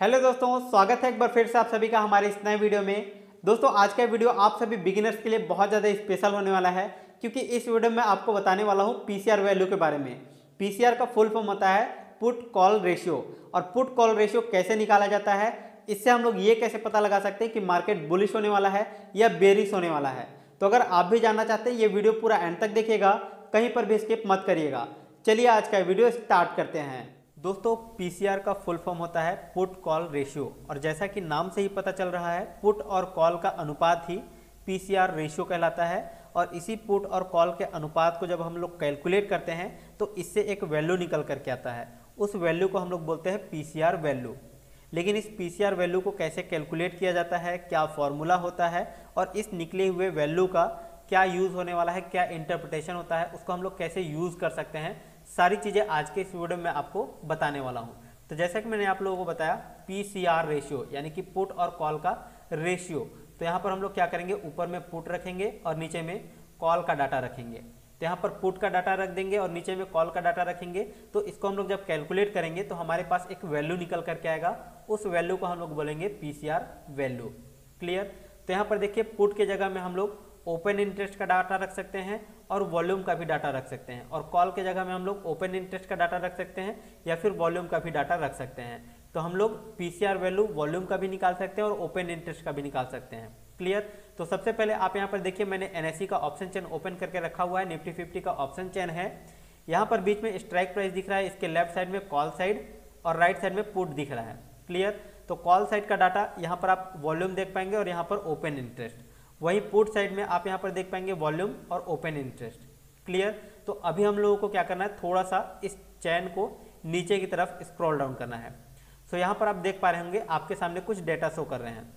Hello दोस्तों, स्वागत है एक बार फिर से आप सभी का हमारे इस नए वीडियो में। दोस्तों, आज का वीडियो आप सभी बिगिनर्स के लिए बहुत ज़्यादा स्पेशल होने वाला है, क्योंकि इस वीडियो में आपको बताने वाला हूँ पीसीआर वैल्यू के बारे में। पीसीआर का फुल फॉर्म होता है पुट कॉल रेशियो और पुट कॉल रेशियो कैसे निकाला जाता है, इससे हम लोग ये कैसे पता लगा सकते हैं कि मार्केट बुलिश होने वाला है या बेरिश होने वाला है। तो अगर आप भी जानना चाहते हैं, ये वीडियो पूरा एंड तक देखिएगा, कहीं पर भी स्किप मत करिएगा। चलिए आज का वीडियो स्टार्ट करते हैं। दोस्तों पीसीआर का फुल फॉर्म होता है पुट कॉल रेशियो और जैसा कि नाम से ही पता चल रहा है पुट और कॉल का अनुपात ही पीसीआर रेशियो कहलाता है। और इसी पुट और कॉल के अनुपात को जब हम लोग कैलकुलेट करते हैं तो इससे एक वैल्यू निकल करके आता है। उस वैल्यू को हम लोग बोलते हैं पीसीआर वैल्यू लेकिन इस पीसीआर वैल्यू को कैसे कैलकुलेट किया जाता है, क्या फॉर्मूला होता है, और इस निकले हुए वैल्यू का क्या यूज़ होने वाला है, क्या इंटरप्रिटेशन होता है, उसको हम लोग कैसे यूज़ कर सकते हैं सारी चीज़ें आज के इस वीडियो में आपको बताने वाला हूँ। तो जैसा कि मैंने आप लोगों को बताया पी सी आर रेशियो यानी कि पुट और कॉल का रेशियो तो यहाँ पर हम लोग क्या करेंगे? ऊपर में पुट रखेंगे और नीचे में कॉल का डाटा रखेंगे। तो यहाँ पर पुट का डाटा रख देंगे और नीचे में कॉल का डाटा रखेंगे। तो इसको हम लोग जब कैलकुलेट करेंगे तो हमारे पास एक वैल्यू निकल करके आएगा। उस वैल्यू को हम लोग बोलेंगे P C R value clear तो यहाँ पर देखिए पुट के जगह में हम लोग ओपन इंटरेस्ट का डाटा रख सकते हैं। और वॉल्यूम का भी डाटा रख सकते हैं। और कॉल के जगह में हम लोग ओपन इंटरेस्ट का डाटा रख सकते हैं या फिर वॉल्यूम का भी डाटा रख सकते हैं। तो हम लोग पीसीआर वैल्यू वॉल्यूम का भी निकाल सकते हैं और ओपन इंटरेस्ट का भी निकाल सकते हैं। क्लियर? तो सबसे पहले आप यहाँ पर देखिए, मैंने एनएससी का ऑप्शन चेन ओपन करके रखा हुआ है। निफ्टी फिफ्टी का ऑप्शन चेन है। यहाँ पर बीच में स्ट्राइक प्राइस दिख रहा है, इसके लेफ़्ट साइड में कॉल साइड और राइट साइड में पुट दिख रहा है। क्लियर? तो कॉल साइड का डाटा यहाँ पर आप वॉल्यूम देख पाएँगे और यहाँ पर ओपन इंटरेस्ट। वहीं पुट साइड में आप यहाँ पर देख पाएँगे वॉल्यूम और ओपन इंटरेस्ट क्लियर तो अभी हम लोगों को क्या करना है? थोड़ा सा इस चैन को नीचे की तरफ़ स्क्रॉल डाउन करना है. सो so, यहाँ पर आप देख पा रहे होंगे आपके सामने कुछ डेटा शो कर रहे हैं.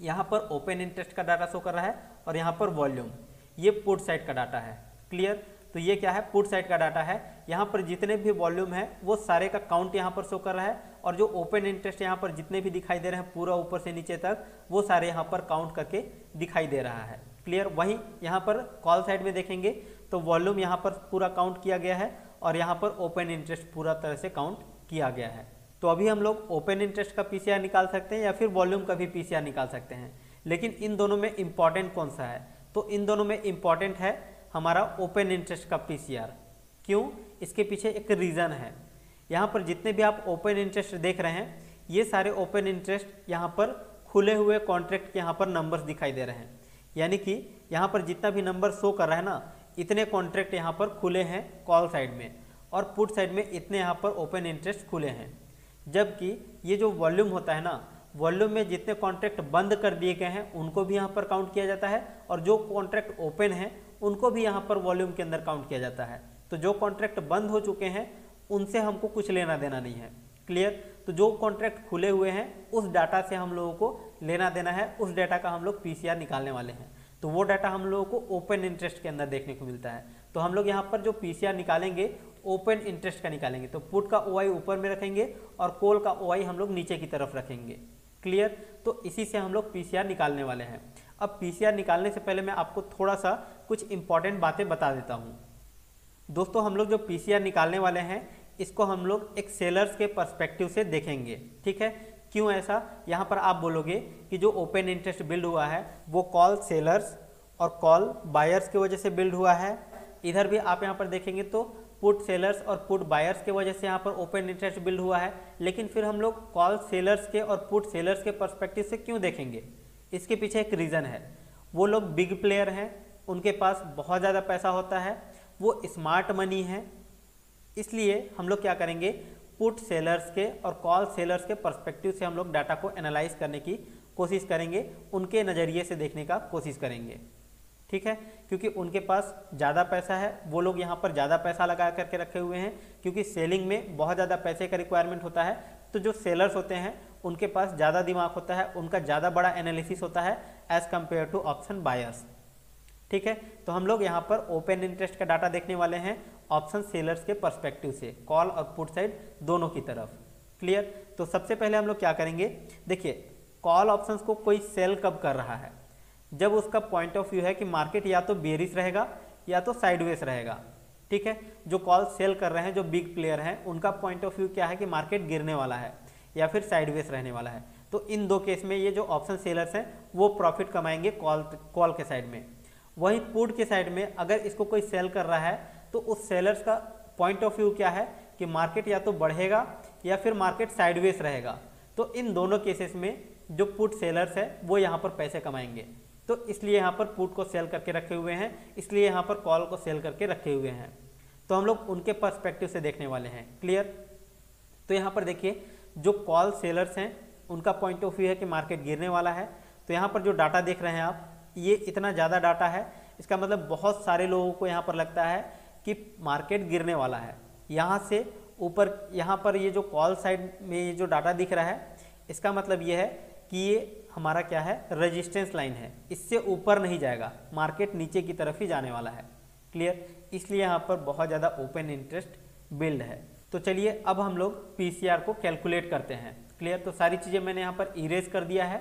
यहाँ पर ओपन इंटरेस्ट का डाटा शो कर रहा है और यहाँ पर वॉल्यूम ये पुट साइड का डाटा है. क्लियर तो ये क्या है? पुट साइड का डाटा है। यहाँ पर जितने भी वॉल्यूम है, वो सारे का काउंट यहाँ पर शो कर रहा है और जो ओपन इंटरेस्ट यहाँ पर जितने भी दिखाई दे रहे हैं, पूरा ऊपर से नीचे तक, वो सारे यहाँ पर काउंट करके दिखाई दे रहा है। क्लियर वहीं यहाँ पर कॉल साइड में देखेंगे तो वॉल्यूम यहाँ पर पूरा काउंट किया गया है और यहाँ पर ओपन इंटरेस्ट पूरा तरह से काउंट किया गया है। तो अभी हम लोग ओपन इंटरेस्ट का पीसीआर निकाल सकते हैं या फिर वॉल्यूम का भी पीसीआर निकाल सकते हैं। लेकिन इन दोनों में इंपॉर्टेंट कौन सा है? तो इन दोनों में इंपॉर्टेंट है हमारा ओपन इंटरेस्ट का पीसीआर क्यों? इसके पीछे एक रीज़न है। यहाँ पर जितने भी आप ओपन इंटरेस्ट देख रहे हैं, ये सारे ओपन इंटरेस्ट यहाँ पर खुले हुए कॉन्ट्रैक्ट के यहाँ पर नंबर्स दिखाई दे रहे हैं। यानी कि यहाँ पर जितना भी नंबर शो कर रहा है ना, इतने कॉन्ट्रैक्ट यहाँ पर खुले हैं कॉल साइड में और पुट साइड में इतने यहाँ पर ओपन इंटरेस्ट खुले हैं। जबकि ये जो वॉल्यूम होता है ना वॉल्यूम में जितने कॉन्ट्रैक्ट बंद कर दिए गए हैं, उनको भी यहाँ पर काउंट किया जाता है और जो कॉन्ट्रैक्ट ओपन है उनको भी यहाँ पर वॉल्यूम के अंदर काउंट किया जाता है। तो जो कॉन्ट्रैक्ट बंद हो चुके हैं, उनसे हमको कुछ लेना देना नहीं है। क्लियर तो जो कॉन्ट्रैक्ट खुले हुए हैं, उस डाटा से हम लोगों को लेना देना है। उस डाटा का हम लोग पीसीआर निकालने वाले हैं। तो वो डाटा हम लोगों को ओपन इंटरेस्ट के अंदर देखने को मिलता है। तो हम लोग यहाँ पर जो पीसीआर निकालेंगे ओपन इंटरेस्ट का निकालेंगे। तो पुट का ओआई ऊपर में रखेंगे और कोल का ओआई हम लोग नीचे की तरफ़ रखेंगे। क्लियर तो इसी से हम लोग पीसीआर निकालने वाले हैं। अब पीसीआर निकालने से पहले मैं आपको थोड़ा सा कुछ इंपॉर्टेंट बातें बता देता हूँ। दोस्तों, हम लोग जो पीसीआर निकालने वाले हैं, इसको हम लोग एक सेलर्स के पर्सपेक्टिव से देखेंगे। ठीक है? क्यों ऐसा? यहाँ पर आप बोलोगे कि जो ओपन इंटरेस्ट बिल्ड हुआ है, वो कॉल सेलर्स और कॉल बायर्स की वजह से बिल्ड हुआ है। इधर भी आप यहाँ पर देखेंगे तो पुट सेलर्स और पुट बायर्स के वजह से यहाँ पर ओपन इंटरेस्ट बिल्ड हुआ है। लेकिन फिर हम लोग कॉल सेलर्स के और पुट सेलर्स के परस्पेक्टिव से क्यों देखेंगे? इसके पीछे एक रीज़न है। वो लोग बिग प्लेयर हैं, उनके पास बहुत ज़्यादा पैसा होता है, वो स्मार्ट मनी है। इसलिए हम लोग क्या करेंगे पुट सेलर्स के और कॉल सेलर्स के पर्सपेक्टिव से हम लोग डाटा को एनालाइज करने की कोशिश करेंगे, उनके नज़रिए से देखने का कोशिश करेंगे। ठीक है? क्योंकि उनके पास ज़्यादा पैसा है, वो लोग यहाँ पर ज़्यादा पैसा लगा करके रखे हुए हैं, क्योंकि सेलिंग में बहुत ज़्यादा पैसे का रिक्वायरमेंट होता है। तो जो सेलर्स होते हैं उनके पास ज़्यादा दिमाग होता है, उनका ज़्यादा बड़ा एनालिसिस होता है as compare to option buyers ठीक है? तो हम लोग यहाँ पर ओपन इंटरेस्ट का डाटा देखने वाले हैं ऑप्शन सेलर्स के परस्पेक्टिव से कॉल और पुट साइड दोनों की तरफ़। क्लियर तो सबसे पहले हम लोग क्या करेंगे? देखिए कॉल ऑप्शंस को कोई सेल कब कर रहा है? जब उसका पॉइंट ऑफ़ व्यू है कि मार्केट या तो बेरिस रहेगा, या तो साइडवेज रहेगा। ठीक है? जो कॉल सेल कर रहे हैं, जो बिग प्लेयर हैं, उनका पॉइंट ऑफ़ व्यू क्या है कि मार्केट गिरने वाला है। या फिर साइडवेज रहने वाला है। तो इन दो केस में ये जो ऑप्शन सेलर्स हैं, वो प्रॉफिट कमाएँगे कॉल कॉल के साइड में। वहीं पुट के साइड में अगर इसको कोई सेल कर रहा है तो उस सेलर्स का पॉइंट ऑफ़ व्यू क्या है कि मार्केट या तो बढ़ेगा या फिर मार्केट साइडवेज रहेगा। तो इन दोनों केसेस में जो पुट सेलर्स है, वो यहाँ पर पैसे कमाएँगे। तो इसलिए यहाँ पर पुट को सेल करके रखे हुए हैं, इसलिए यहाँ पर कॉल को सेल करके रखे हुए हैं। तो हम लोग उनके पर्सपेक्टिव से देखने वाले हैं। क्लियर तो यहाँ पर देखिए जो कॉल सेलर्स हैं, उनका पॉइंट ऑफ़ व्यू है कि मार्केट गिरने वाला है। तो यहाँ पर जो डाटा देख रहे हैं आप, ये इतना ज़्यादा डाटा है, इसका मतलब बहुत सारे लोगों को यहाँ पर लगता है कि मार्केट गिरने वाला है। यहाँ से ऊपर, यहाँ पर ये जो कॉल साइड में ये जो डाटा दिख रहा है, इसका मतलब ये है कि ये हमारा क्या है रेजिस्टेंस लाइन है। इससे ऊपर नहीं जाएगा मार्केट नीचे की तरफ़ ही जाने वाला है। क्लियर इसलिए यहाँ पर बहुत ज़्यादा ओपन इंटरेस्ट बिल्ड है। तो चलिए अब हम लोग पीसीआर को कैलकुलेट करते हैं। क्लियर तो सारी चीज़ें मैंने यहाँ पर इरेज कर दिया है।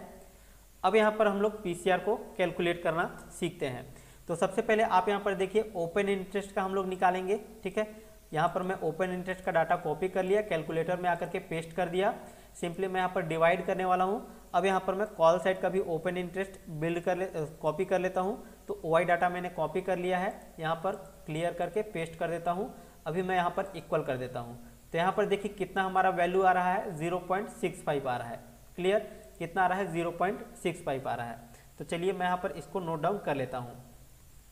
अब यहाँ पर हम लोग पीसीआर को कैलकुलेट करना सीखते हैं। तो सबसे पहले आप यहाँ पर देखिए ओपन इंटरेस्ट का हम लोग निकालेंगे, ठीक है? यहाँ पर मैं ओपन इंटरेस्ट का डाटा कॉपी कर लिया कैलकुलेटर में आकर के पेस्ट कर दिया। सिंपली मैं यहाँ पर डिवाइड करने वाला हूँ। अब यहाँ पर मैं कॉल साइड का भी ओपन इंटरेस्ट बिल्ड कर ले कॉपी कर लेता हूँ। तो ओ डाटा मैंने कॉपी कर लिया है। यहाँ पर क्लियर करके पेस्ट कर देता हूँ। अभी मैं यहाँ पर इक्वल कर देता हूँ। तो यहाँ पर देखिए कितना हमारा वैल्यू आ रहा है? ज़ीरो पॉइंट सिक्स फाइव आ रहा है। क्लियर कितना आ रहा है? ज़ीरो पॉइंट सिक्स फाइव आ रहा है। तो चलिए मैं यहाँ पर इसको नोट डाउन कर लेता हूँ।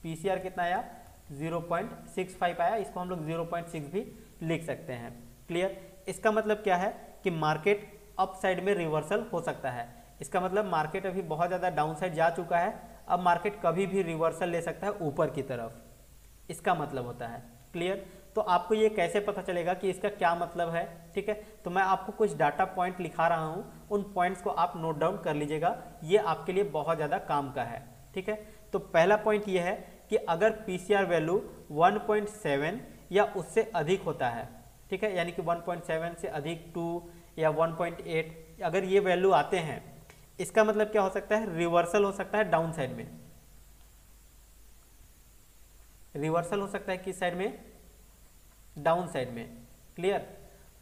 पी सी आर कितना आया? ज़ीरो पॉइंट सिक्स फाइव आया। इसको हम लोग ज़ीरो पॉइंट सिक्स भी लिख सकते हैं। क्लियर इसका मतलब क्या है? कि मार्केट अप साइड में रिवर्सल हो सकता है। इसका मतलब मार्केट अभी बहुत ज़्यादा डाउन साइड जा चुका है। अब मार्केट कभी भी रिवर्सल ले सकता है ऊपर की तरफ़। इसका मतलब होता है। क्लियर तो आपको ये कैसे पता चलेगा कि इसका क्या मतलब है? ठीक है? तो मैं आपको कुछ डाटा पॉइंट लिखा रहा हूँ। उन पॉइंट्स को आप नोट डाउन कर लीजिएगा। ये आपके लिए बहुत ज़्यादा काम का है। ठीक है? तो पहला पॉइंट ये है कि अगर पीसीआर वैल्यू 1.7 या उससे अधिक होता है, ठीक है? यानी कि 1.7 से अधिक 2 या 1.8 अगर ये वैल्यू आते हैं, इसका मतलब क्या हो सकता है? रिवर्सल हो सकता है डाउन साइड में। रिवर्सल हो सकता है किस साइड में? डाउन साइड में क्लियर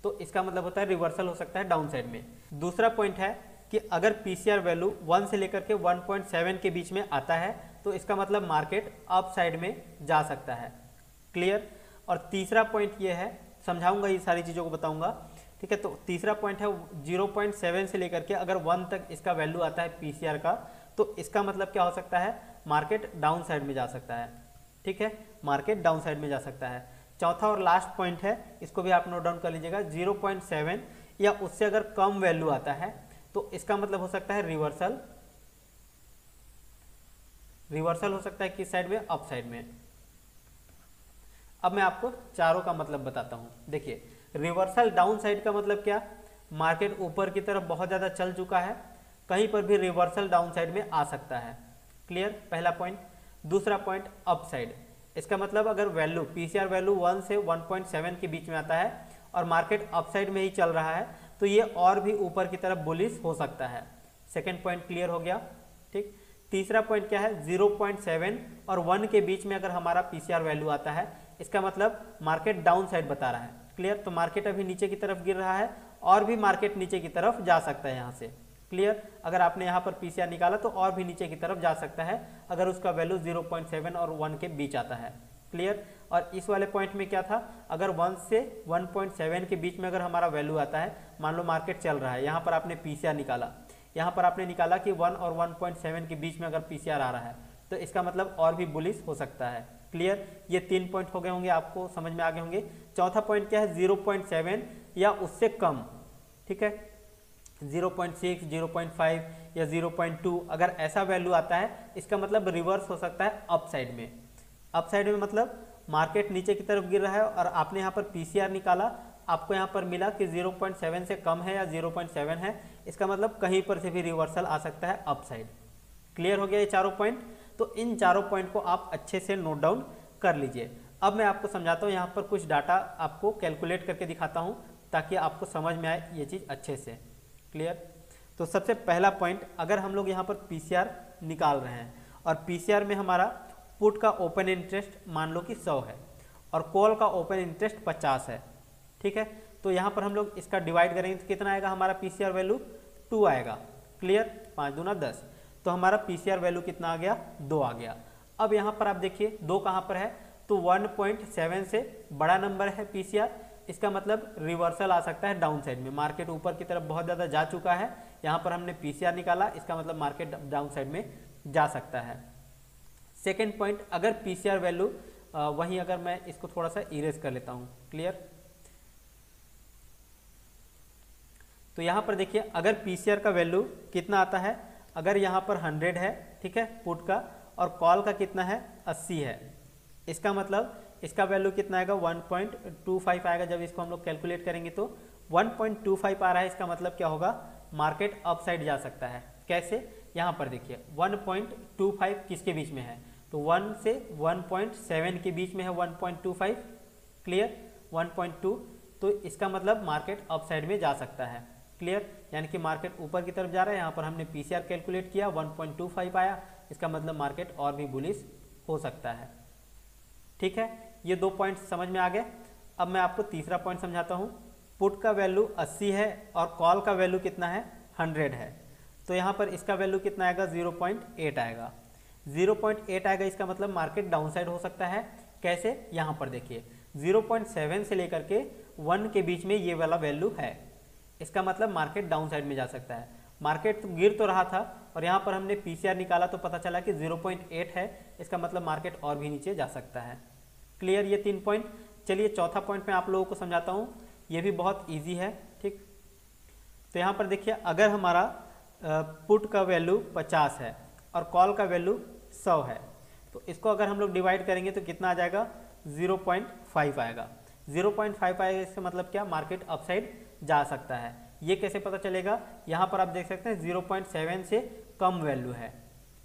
तो इसका मतलब होता है रिवर्सल हो सकता है डाउन साइड में। दूसरा पॉइंट है कि अगर पीसीआर वैल्यू वन से लेकर के 1.7 के बीच में आता है तो इसका मतलब मार्केट अप साइड में जा सकता है। क्लियर और तीसरा पॉइंट ये है, समझाऊँगा ये सारी चीज़ों को बताऊँगा, ठीक है? तो तीसरा पॉइंट है 0.7 से लेकर के अगर वन तक इसका वैल्यू आता है पीसीआर का तो इसका मतलब क्या हो सकता है? मार्केट डाउन साइड में जा सकता है, ठीक है? मार्केट डाउन साइड में जा सकता है। चौथा और लास्ट पॉइंट है, इसको भी आप नोट डाउन कर लीजिएगा 0.7 या उससे अगर कम वैल्यू आता है तो इसका मतलब हो सकता है रिवर्सल रिवर्सल हो सकता है किस साइड में? अप साइड में। अब मैं आपको चारों का मतलब बताता हूँ। देखिए रिवर्सल डाउन साइड का मतलब क्या? मार्केट ऊपर की तरफ़ बहुत ज़्यादा चल चुका है, कहीं पर भी रिवर्सल डाउन साइड में आ सकता है। क्लियर पहला पॉइंट दूसरा पॉइंट अप साइड इसका मतलब अगर वैल्यू पीसीआर वैल्यू वन से 1.7 के बीच में आता है और मार्केट अप साइड में ही चल रहा है तो ये और भी ऊपर की तरफ़ बुलिस हो सकता है। सेकेंड पॉइंट क्लियर हो गया, ठीक? तीसरा पॉइंट क्या है? 0.7 और 1 के बीच में अगर हमारा पीसीआर वैल्यू आता है, इसका मतलब मार्केट डाउन साइड बता रहा है। क्लियर तो मार्केट अभी नीचे की तरफ़ गिर रहा है और भी मार्केट नीचे की तरफ़ जा सकता है यहाँ से। क्लियर अगर आपने यहाँ पर पीसीआर निकाला तो और भी नीचे की तरफ़ जा सकता है, अगर उसका वैल्यू 0.7 और 1 के बीच आता है। क्लियर और इस वाले पॉइंट में क्या था? अगर 1 से 1.7 के बीच में अगर हमारा वैल्यू आता है, मान लो मार्केट चल रहा है, यहाँ पर आपने पीसीआर निकाला। यहाँ पर आपने निकाला कि 1 और 1.7 के बीच में अगर पीसीआर आ रहा है तो इसका मतलब और भी बुलिस हो सकता है। क्लियर ये तीन पॉइंट हो गए होंगे, आपको समझ में आ गए होंगे। चौथा पॉइंट क्या है? ज़ीरो पॉइंट सेवन या उससे कम। ठीक है? Zero point six zero point five या ज़ीरो पॉइंट टू अगर ऐसा वैल्यू आता है, इसका मतलब रिवर्स हो सकता है अप साइड में। अप साइड में मतलब मार्केट नीचे की तरफ़ गिर रहा है और आपने यहाँ पर पीसीआर निकाला, आपको यहाँ पर मिला कि 0.7 से कम है या 0.7 है, इसका मतलब कहीं पर से भी रिवर्सल आ सकता है अप साइड क्लियर हो गया ये चारों पॉइंट तो इन चारों पॉइंट को आप अच्छे से नोट डाउन कर लीजिए। अब मैं आपको समझाता हूँ, यहाँ पर कुछ डाटा आपको कैलकुलेट करके दिखाता हूँ, ताकि आपको समझ में आए ये चीज़ अच्छे से। क्लियर तो सबसे पहला पॉइंट अगर हम लोग यहाँ पर पीसीआर निकाल रहे हैं, और पीसीआर में हमारा पुट का ओपन इंटरेस्ट मान लो कि 100 है, और कॉल का ओपन इंटरेस्ट 50 है, ठीक है? तो यहाँ पर हम लोग इसका डिवाइड करेंगे तो कितना आएगा? हमारा पीसीआर वैल्यू टू आएगा। क्लियर पाँच दूना दस। तो हमारा पीसीआर वैल्यू कितना आ गया? दो आ गया। अब यहाँ पर आप देखिए, दो कहाँ पर है? तो 1.7 से बड़ा नंबर है पीसीआर इसका मतलब रिवर्सल आ सकता है डाउन साइड में। मार्केट ऊपर की तरफ़ बहुत ज़्यादा जा चुका है, यहाँ पर हमने पीसीआर निकाला, इसका मतलब मार्केट डाउन साइड में जा सकता है। सेकेंड पॉइंट अगर पीसीआर वैल्यू वहीं अगर मैं इसको थोड़ा सा इरेज कर लेता हूँ। क्लियर तो यहाँ पर देखिए, अगर पीसीआर का वैल्यू कितना आता है, अगर यहाँ पर 100 है, ठीक है पुट का, और कॉल का कितना है 80 है। इसका मतलब इसका वैल्यू कितना आएगा? 1.25 आएगा। जब इसको हम लोग कैलकुलेट करेंगे तो 1.25 आ रहा है। इसका मतलब क्या होगा? मार्केट अपसाइड जा सकता है। कैसे? यहाँ पर देखिए 1.25 किसके बीच में है? तो 1 से 1.7 के बीच में है 1.25 क्लियर 1.2 तो इसका मतलब मार्केट अपसाइड में जा सकता है। क्लियर यानी कि मार्केट ऊपर की तरफ़ जा रहा है। यहाँ पर हमने पीसीआर कैलकुलेट किया 1.25 आया। इसका मतलब मार्केट और भी बुलिस हो सकता है। ठीक है? ये दो पॉइंट समझ में आ गए। अब मैं आपको तीसरा पॉइंट समझाता हूँ। पुट का वैल्यू 80 है और कॉल का वैल्यू कितना है? 100 है। तो यहाँ पर इसका वैल्यू कितना आएगा? 0.8 आएगा। 0.8 आएगा, इसका मतलब मार्केट डाउन साइड हो सकता है। कैसे? यहाँ पर देखिए। 0.7 से लेकर के 1 के बीच में ये वाला वैल्यू है। इसका मतलब मार्केट डाउन साइड में जा सकता है। मार्केट तो गिर तो रहा था और यहाँ पर हमने पीसीआर निकाला तो पता चला कि 0.8 है। इसका मतलब मार्केट और भी नीचे जा सकता है। क्लियर ये तीन पॉइंट चलिए चौथा पॉइंट मैं आप लोगों को समझाता हूँ। ये भी बहुत ईजी है, ठीक? तो यहाँ पर देखिए, अगर हमारा पुट का वैल्यू 50 है और कॉल का वैल्यू 100 है तो इसको अगर हम लोग डिवाइड करेंगे तो कितना आ जाएगा? 0.5 आएगा। 0.5 आएगा, इसका मतलब क्या? मार्केट अपसाइड जा सकता है। ये कैसे पता चलेगा? यहाँ पर आप देख सकते हैं 0.7 से कम वैल्यू है।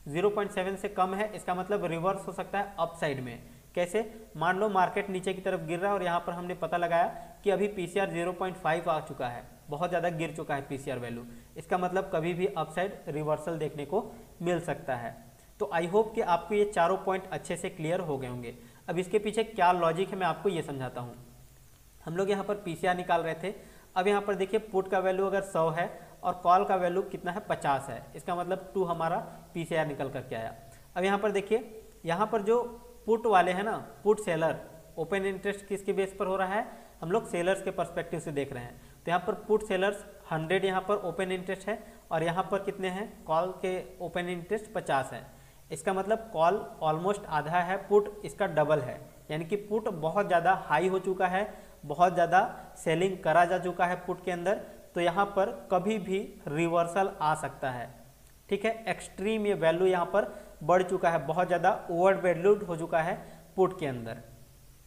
0.7 से कम है, इसका मतलब रिवर्स हो सकता है अपसाइड में। कैसे? मान लो मार्केट नीचे की तरफ़ गिर रहा है और यहाँ पर हमने पता लगाया कि अभी पी सी आ चुका है। बहुत ज़्यादा गिर चुका है पीसीआर वैल्यू इसका मतलब कभी भी अपसाइड रिवर्सल देखने को मिल सकता है। तो आई होप कि आपको ये चारों पॉइंट अच्छे से क्लियर हो गए होंगे। अब इसके पीछे क्या लॉजिक है मैं आपको ये समझाता हूँ। हम लोग यहाँ पर पीसीआर निकाल रहे थे। अब यहाँ पर देखिए पुट का वैल्यू अगर सौ है और कॉल का वैल्यू कितना है? 50 है। इसका मतलब टू हमारा पीसीआर निकल करके आया। अब यहाँ पर देखिए, यहाँ पर जो पुट वाले हैं ना, पुट सेलर, ओपन इंटरेस्ट किसके बेस पर हो रहा है? हम लोग सेलर्स के परस्पेक्टिव से देख रहे हैं। तो यहाँ पर पुट सेलर्स 100 यहाँ पर ओपन इंटरेस्ट है और यहाँ पर कितने हैं? कॉल के ओपन इंटरेस्ट 50 है। इसका मतलब कॉल ऑलमोस्ट आधा है, पुट इसका डबल है। यानी कि पुट बहुत ज़्यादा हाई हो चुका है, बहुत ज़्यादा सेलिंग करा जा चुका है पुट के अंदर। तो यहाँ पर कभी भी रिवर्सल आ सकता है। ठीक है? एक्सट्रीम ये वैल्यू यहाँ पर बढ़ चुका है, बहुत ज़्यादा ओवर वैल्यूड हो चुका है पुट के अंदर।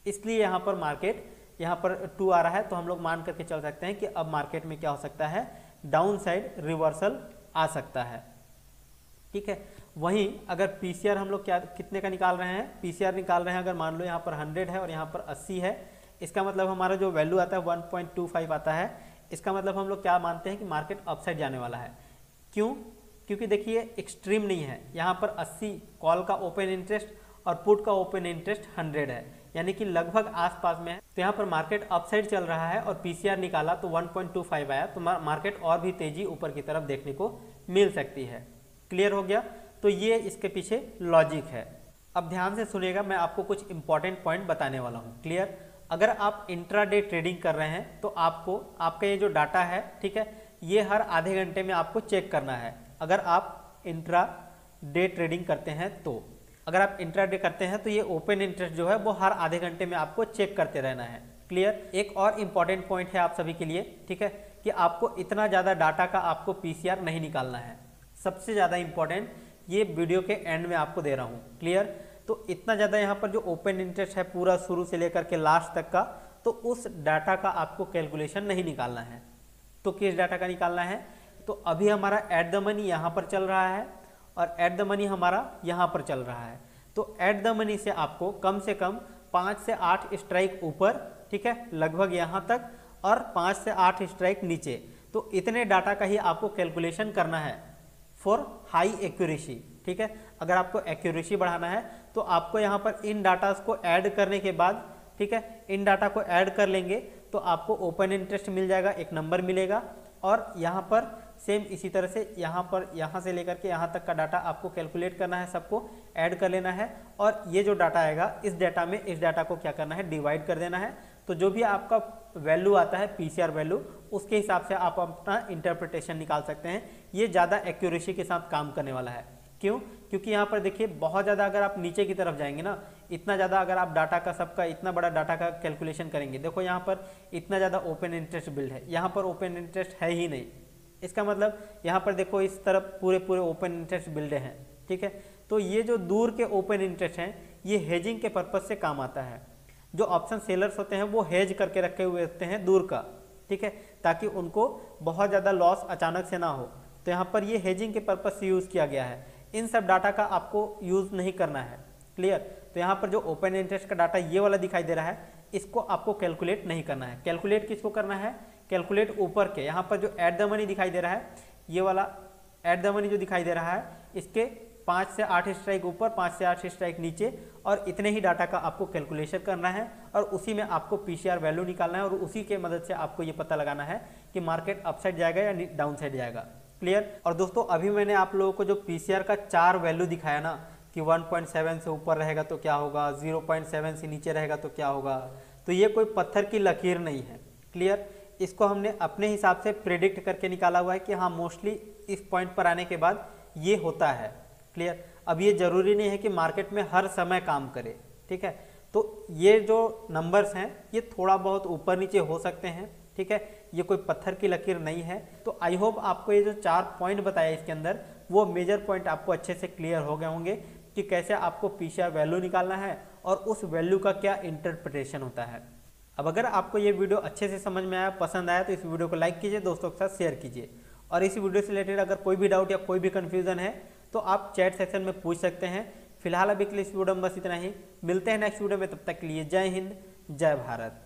इसलिए यहाँ पर मार्केट यहाँ पर टू आ रहा है तो हम लोग मान करके चल सकते हैं कि अब मार्केट में क्या हो सकता है डाउन साइड रिवर्सल आ सकता है। ठीक है? वहीं अगर पीसीआर हम लोग क्या, कितने का निकाल रहे हैं? पीसीआर निकाल रहे हैं, अगर मान लो यहाँ पर 100 है और यहाँ पर 80 है, इसका मतलब हमारा जो वैल्यू आता है 1.25 आता है, इसका मतलब हम लोग क्या मानते हैं कि मार्केट अपसाइड जाने वाला है। क्यों? क्योंकि देखिए एक्सट्रीम नहीं है। यहाँ पर 80 कॉल का ओपन इंटरेस्ट और पुट का ओपन इंटरेस्ट 100 है। यानी कि लगभग आसपास में है। तो यहाँ पर मार्केट अपसाइड चल रहा है और पीसीआर निकाला तो 1.25 आया। तो मार्केट और भी तेज़ी ऊपर की तरफ़ देखने को मिल सकती है। क्लियर हो गया? तो ये इसके पीछे लॉजिक है। अब ध्यान से सुनिएगा, मैं आपको कुछ इंपॉर्टेंट पॉइंट बताने वाला हूँ। क्लियर अगर आप इंट्राडे ट्रेडिंग कर रहे हैं तो आपको, आपका ये जो डाटा है, ठीक है, ये हर आधे घंटे में आपको चेक करना है। अगर आप इंट्रा डे ट्रेडिंग करते हैं तो अगर आप इंट्रा डे करते हैं तो ये ओपन इंटरेस्ट जो है वो हर आधे घंटे में आपको चेक करते रहना है। क्लियर एक और इंपॉर्टेंट पॉइंट है आप सभी के लिए, ठीक है, कि आपको इतना ज़्यादा डाटा का आपको पीसीआर नहीं निकालना है। सबसे ज़्यादा इंपॉर्टेंट ये वीडियो के एंड में आपको दे रहा हूँ। क्लियर तो इतना ज़्यादा यहाँ पर जो ओपन इंटरेस्ट है पूरा शुरू से लेकर के लास्ट तक का तो उस डाटा का आपको कैलकुलेशन नहीं निकालना है। तो किस डाटा का निकालना है? तो अभी हमारा एट द मनी यहाँ पर चल रहा है और एट द मनी हमारा यहाँ पर चल रहा है। तो एट द मनी से आपको कम से कम पाँच से आठ स्ट्राइक ऊपर, ठीक है, लगभग यहाँ तक और पाँच से आठ स्ट्राइक नीचे। तो इतने डाटा का ही आपको कैलकुलेशन करना है फॉर हाई एक्यूरेसी ठीक है? अगर आपको एक्यूरेसी बढ़ाना है तो आपको यहाँ पर इन डाटा को ऐड करने के बाद, ठीक है, इन डाटा को ऐड कर लेंगे तो आपको ओपन इंटरेस्ट मिल जाएगा, एक नंबर मिलेगा और यहाँ पर सेम इसी तरह से यहाँ पर, यहाँ से लेकर के यहाँ तक का डाटा आपको कैलकुलेट करना है, सबको ऐड कर लेना है। और ये जो डाटा आएगा, इस डाटा में इस डाटा को क्या करना है डिवाइड कर देना है। तो जो भी आपका वैल्यू आता है पीसीआर वैल्यू उसके हिसाब से आप अपना इंटरप्रिटेशन निकाल सकते हैं। ये ज़्यादा एक्यूरेसी के साथ काम करने वाला है। क्यों? क्योंकि यहाँ पर देखिए, बहुत ज़्यादा अगर आप नीचे की तरफ़ जाएँगे ना, इतना ज़्यादा अगर आप डाटा का, सबका इतना बड़ा डाटा का कैलकुलेशन करेंगे, देखो यहाँ पर इतना ज़्यादा ओपन इंटरेस्ट बिल्ड है। यहाँ पर ओपन इंटरेस्ट है ही नहीं। इसका मतलब यहाँ पर देखो इस तरफ़ पूरे पूरे ओपन इंटरेस्ट बिल्ड हैं, ठीक है? तो ये जो दूर के ओपन इंटरेस्ट हैं, ये हेजिंग के पर्पज से काम आता है। जो ऑप्शन सेलर्स होते हैं, वो हेज करके रखे हुए होते हैं दूर का, ठीक है? ताकि उनको बहुत ज़्यादा लॉस अचानक से ना हो। तो यहाँ पर ये हेजिंग के पर्पज से यूज़ किया गया है। इन सब डाटा का आपको यूज़ नहीं करना है क्लियर तो यहाँ पर जो ओपन इंटरेस्ट का डाटा ये वाला दिखाई दे रहा है, इसको आपको कैलकुलेट नहीं करना है। कैलकुलेट किसको करना है? कैलकुलेट ऊपर के, यहाँ पर जो एट द मनी दिखाई दे रहा है, ये वाला एट द मनी जो दिखाई दे रहा है, इसके पाँच से आठ स्ट्राइक ऊपर, पाँच से आठ स्ट्राइक नीचे, और इतने ही डाटा का आपको कैलकुलेशन करना है, और उसी में आपको पीसीआर वैल्यू निकालना है, और उसी के मदद से आपको ये पता लगाना है कि मार्केट अपसाइड जाएगा या डाउन साइड जाएगा। क्लियर और दोस्तों, अभी मैंने आप लोगों को जो पीसीआर का चार वैल्यू दिखाया ना, कि 1.7 से ऊपर रहेगा तो क्या होगा 0.7 से नीचे रहेगा तो क्या होगा तो ये कोई पत्थर की लकीर नहीं है। क्लियर इसको हमने अपने हिसाब से प्रिडिक्ट करके निकाला हुआ है कि हाँ मोस्टली इस पॉइंट पर आने के बाद ये होता है। क्लियर अब ये ज़रूरी नहीं है कि मार्केट में हर समय काम करे, ठीक है? तो ये जो नंबर्स हैं, ये थोड़ा बहुत ऊपर नीचे हो सकते हैं, ठीक है? ये कोई पत्थर की लकीर नहीं है। तो आई होप आपको ये जो चार पॉइंट बताया इसके अंदर, वो मेजर पॉइंट आपको अच्छे से क्लियर हो गए होंगे कि कैसे आपको पीसीआर वैल्यू निकालना है और उस वैल्यू का क्या इंटरप्रिटेशन होता है। अब अगर आपको ये वीडियो अच्छे से समझ में आया, पसंद आया तो इस वीडियो को लाइक कीजिए, दोस्तों के साथ शेयर कीजिए। और इस वीडियो से रिलेटेड अगर कोई भी डाउट या कोई भी कन्फ्यूज़न है तो आप चैट सेक्शन में पूछ सकते हैं। फ़िलहाल अभी के लिए इस वीडियो में बस इतना ही। मिलते हैं नेक्स्ट वीडियो में, तब तक के लिए जय हिंद, जय भारत।